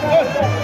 Good.